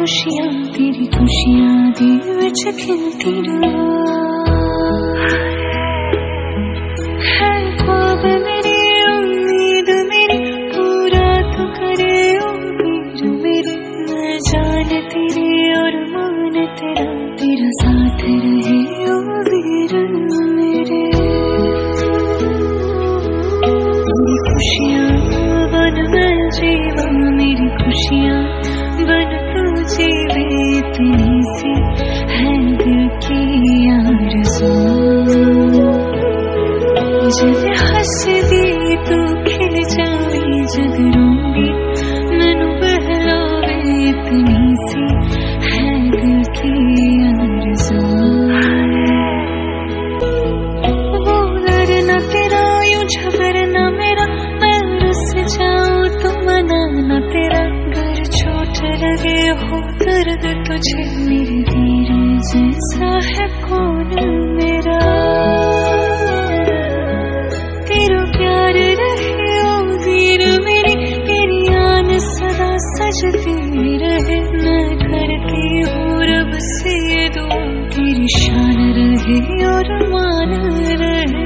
खुशियाँ, तेरी खुशियाँ दी विच खिलती है ख्वाब मेरी, उम्मीद मेरी करे उम्मीद मेरी। मैं तेरी और मान तेरा तेरा साथ रहे मेरे। खुशियाँ बन मैं जीवा मेरी खुशियाँ बन तू है दिल की जब हंसदी तू खिल जावी जब रोंदी मैनू बहलावे इतनी सी लगे हो दर्द तुझे मेरे वीर जैसा है कौन मेरा। तेरा प्यार रहे वीर मेरी, तेरी आन सदा सजती रहे। मैं करती हूँ रब से दुआ तेरी शान रहे और मान रहे।